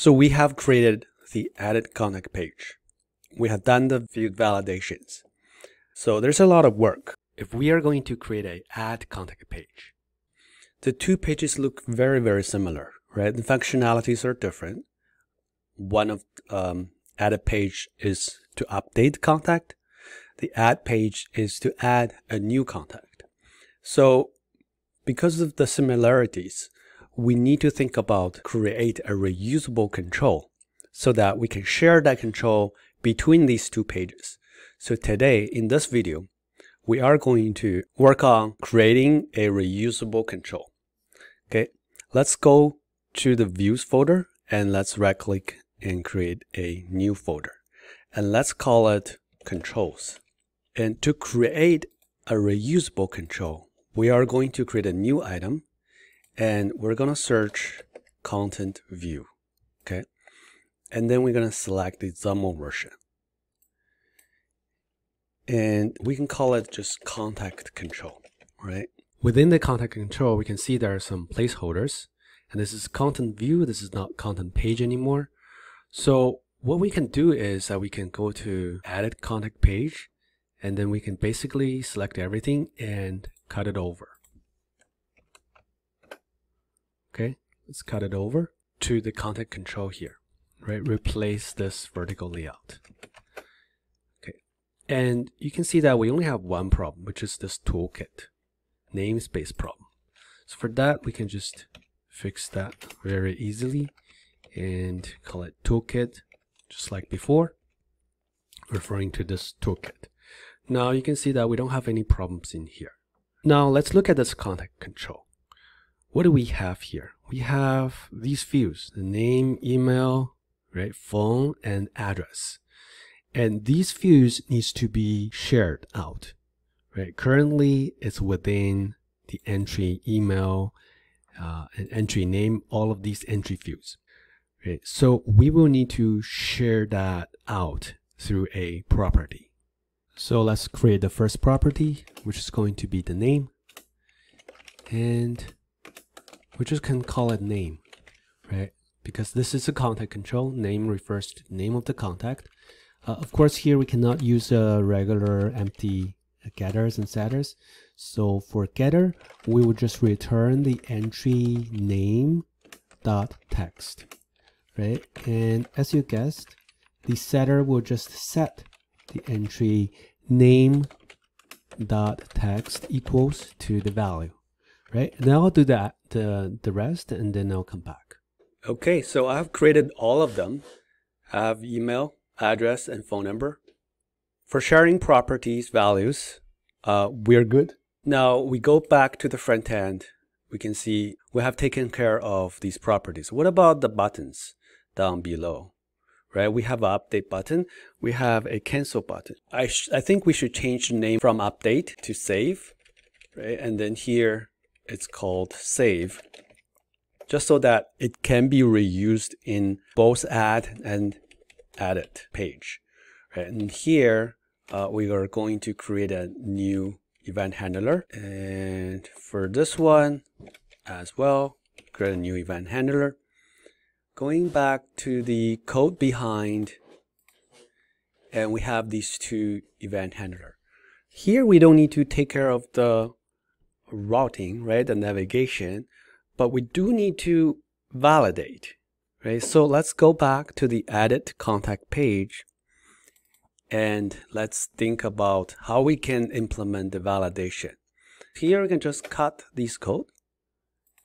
So we have created the edit contact page. We have done the view validations. So there's a lot of work. If we are going to create a add contact page, the two pages look very, very similar, right? The functionalities are different. One of um, page is to update contact. The add page is to add a new contact. So because of the similarities, we need to think about create a reusable control so that we can share that control between these two pages. So today in this video, we are going to work on creating a reusable control. Okay, let's go to the views folder and let's right click and create a new folder. And let's call it controls. And to create a reusable control, we are going to create a new item and we're going to search content view. Okay. And then we're going to select the XAML version. And we can call it just contact control, right? Within the contact control, we can see there are some placeholders. And this is content view. This is not content page anymore. So what we can do is that we can go to edit contact page and then we can basically select everything and cut it over. Okay, let's cut it over to the contact control here, right? Replace this vertical layout. Okay, and you can see that we only have one problem, which is this toolkit namespace problem. So for that, we can just fix that very easily and call it toolkit, just like before, referring to this toolkit. Now you can see that we don't have any problems in here. Now let's look at this contact control. What do we have here? We have these fields, the name, email, right, phone, and address. And these fields needs to be shared out, right? Currently, it's within the entry email uh, and entry name, all of these entry fields. Right? So we will need to share that out through a property. So let's create the first property, which is going to be the name. And we just can call it name, right? Because this is a contact control. Name refers to the name of the contact. Uh, of course, here we cannot use a regular empty getters and setters. So for getter, we will just return the entry name dot text, right? And as you guessed, the setter will just set the entry name dot text equals to the value, right? And then I'll do that, the, the rest, and then I'll come back. Okay, so I've created all of them. I have email, address, and phone number. For sharing properties values, uh, we're good. Now we go back to the front end. We can see we have taken care of these properties. What about the buttons down below? right? We have an update button. We have a cancel button. I, I think we should change the name from update to save, right? And then here it's called save, just so that it can be reused in both add and edit page, right? And here uh, we are going to create a new event handler. And for this one as well, create a new event handler going back to the code behind and we have these two event handler. Here we don't need to take care of the routing, right, the navigation, but we do need to validate, right? So let's go back to the edit contact page and let's think about how we can implement the validation. Here we can just cut this code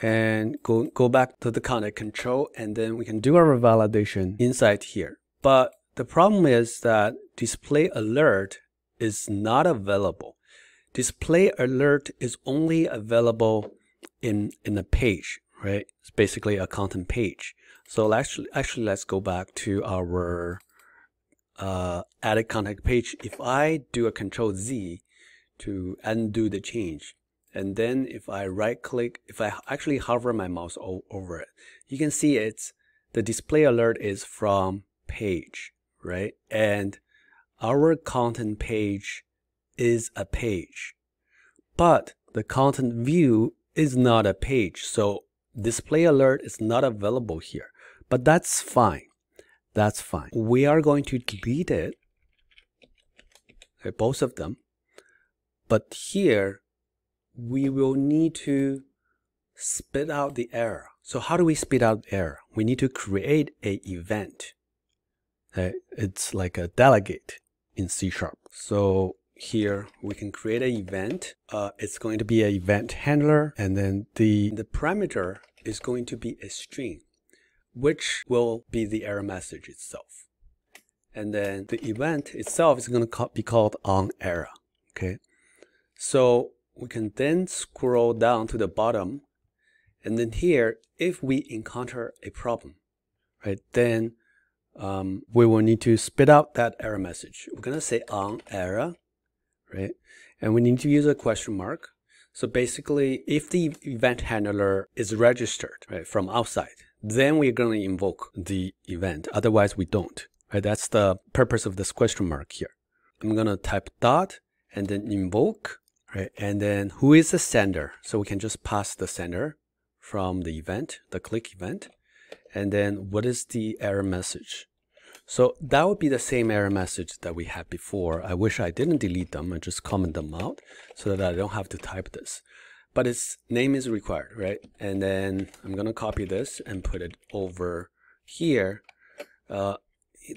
and go, go back to the contact control and then we can do our validation inside here. But the problem is that display alert is not available. Display alert is only available in, in a page, right? It's basically a content page. So actually, actually let's go back to our uh, edit contact page. If I do a control Z to undo the change, and then if I right click, if I actually hover my mouse over it, you can see it's the display alert is from page, right? And our content page is a page, but the content view is not a page. So display alert is not available here. But that's fine. That's fine. We are going to delete it, okay, both of them. But here, we will need to spit out the error. So how do we spit out error? We need to create a event. Okay? It's like a delegate in C Sharp. So here we can create an event. Uh, it's going to be an event handler and then the, the parameter is going to be a string, which will be the error message itself. And then the event itself is going to be called on error. Okay. So we can then scroll down to the bottom and then here, if we encounter a problem, right, then um, we will need to spit out that error message. We're going to say on error, right? And we need to use a question mark. So basically, if the event handler is registered right, from outside, then we're going to invoke the event. Otherwise, we don't. Right? That's the purpose of this question mark here. I'm going to type dot and then invoke, right? And then who is the sender? So we can just pass the sender from the event, the click event. And then what is the error message? So that would be the same error message that we had before. I wish I didn't delete them and just comment them out so that I don't have to type this. But its name is required, right? And then I'm going to copy this and put it over here. Uh,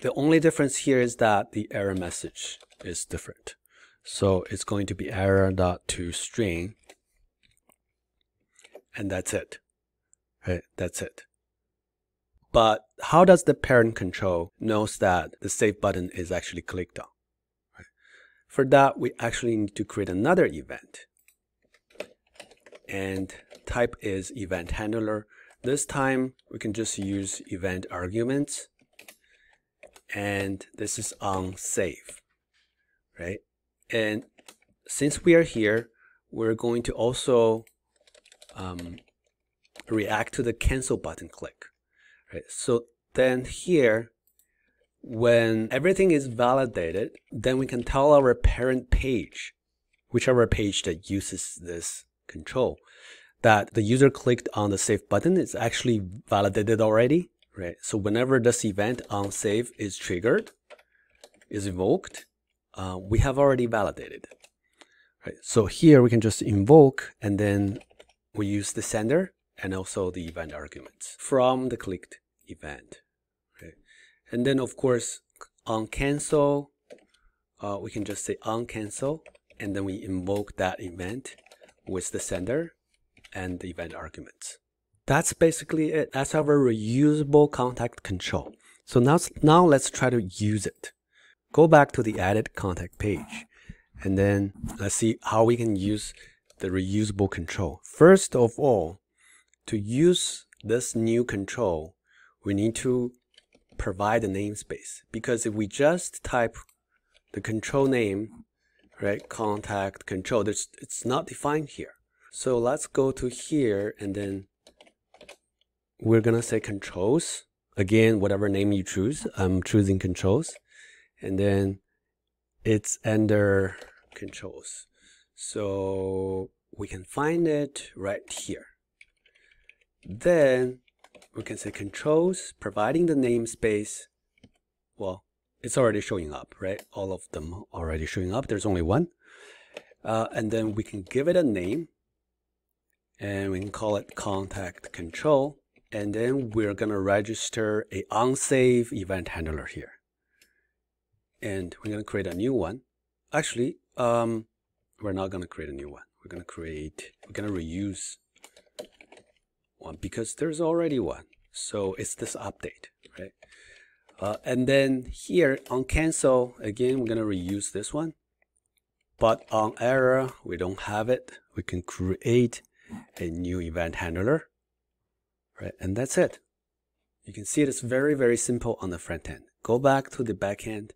the only difference here is that the error message is different. So it's going to be error.toString and that's it. Right? That's it. But how does the parent control knows that the save button is actually clicked on? For that, we actually need to create another event. And type is event handler. This time, we can just use event arguments. And this is on save, right? And since we are here, we're going to also um, react to the cancel button click. Right? So then here, when everything is validated, then we can tell our parent page, whichever page that uses this control, that the user clicked on the save button is actually validated already, right? So whenever this event on save is triggered, is invoked, uh, we have already validated. Right? So here we can just invoke and then we use the sender and also the event arguments from the clicked event. Okay. And then of course on cancel, uh, we can just say on cancel and then we invoke that event with the sender and the event arguments. That's basically it. That's our reusable contact control. So now, now let's try to use it. Go back to the edit contact page and then let's see how we can use the reusable control. First of all, to use this new control, we need to provide a namespace because if we just type the control name, right, contact control, it's not defined here. So let's go to here and then we're gonna say controls. Again, whatever name you choose, I'm choosing controls. And then it's under controls. So we can find it right here. Then we can say controls, providing the namespace. Well, it's already showing up, right? All of them already showing up. There's only one. Uh, and then we can give it a name and we can call it contact control. And then we're going to register a onsave event handler here. And we're going to create a new one. Actually, um, we're not going to create a new one. We're going to create, we're going to reuse one because there's already one. So it's this update, right? Uh, and then here on cancel, again, we're going to reuse this one. But on error, we don't have it. We can create a new event handler, right? And that's it. You can see it's very, very simple on the front end. Go back to the back end.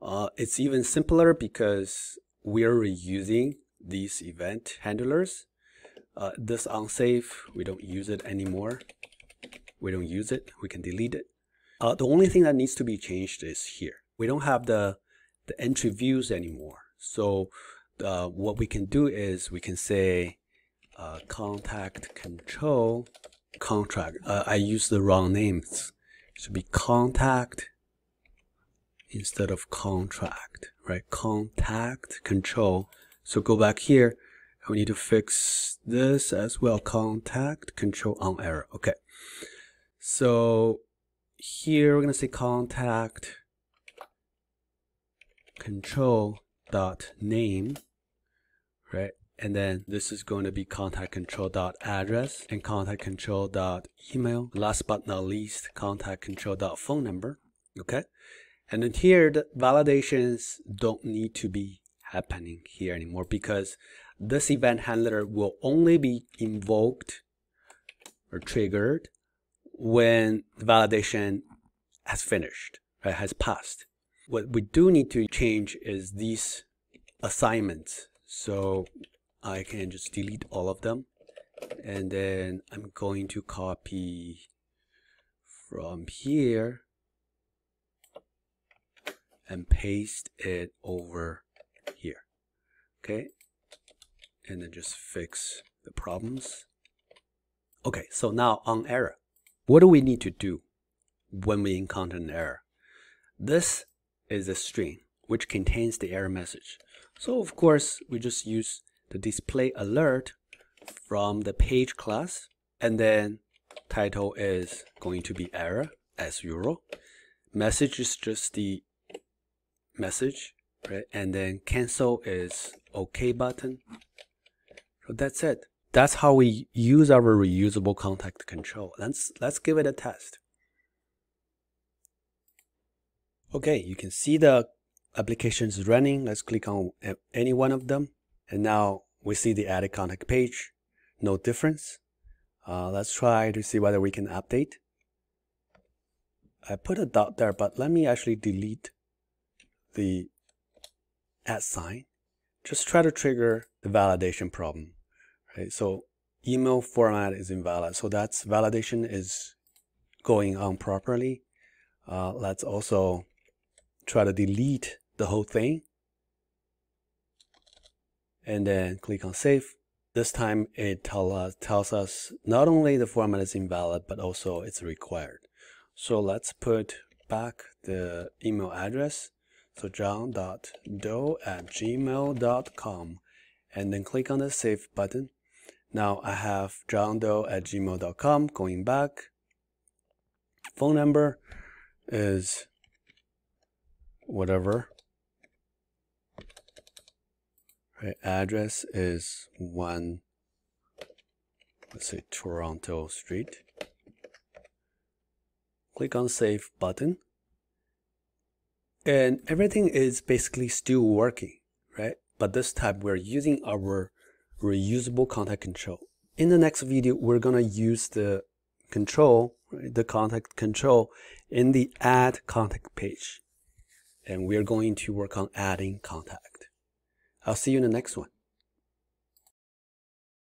Uh, it's even simpler because we are reusing these event handlers. Uh, this onsave, we don't use it anymore. We don't use it. We can delete it. Uh, the only thing that needs to be changed is here. We don't have the, the entry views anymore. So uh, what we can do is we can say uh, contact control contract. Uh, I used the wrong names. It should be contact instead of contract, right? Contact control. So go back here. We need to fix this as well. Contact control on error. Okay. So here we're going to say contact control dot name, right? And then this is going to be contact control dot address and contact control dot email. Last but not least, contact control dot phone number. Okay. And then here the validations don't need to be happening here anymore because this event handler will only be invoked or triggered when the validation has finished, right, has passed. What we do need to change is these assignments. So I can just delete all of them. And then I'm going to copy from here and paste it over here. Okay. And then just fix the problems. Okay, so now on error. What do we need to do when we encounter an error? This is a string which contains the error message. So of course, we just use the display alert from the page class and then title is going to be error as usual. Message is just the message, right? And then cancel is OK button. So that's it. That's how we use our reusable contact control. Let's, let's give it a test. Okay, you can see the applications running. Let's click on any one of them. And now we see the edit contact page. No difference. Uh, let's try to see whether we can update. I put a dot there, but let me actually delete the at sign. Just try to trigger the validation problem. So email format is invalid. So that's validation is going on properly. Uh, let's also try to delete the whole thing. And then click on save. This time it tell us, tells us not only the format is invalid, but also it's required. So let's put back the email address. So john.doe at gmail.com and then click on the save button. Now I have johndoe at gmail.com going back. Phone number is whatever. Right, address is one, let's say Toronto Street. Click on save button. And everything is basically still working, right? But this time we're using our reusable contact control. In the next video, we're going to use the control, the contact control in the add contact page. And we're going to work on adding contact. I'll see you in the next one.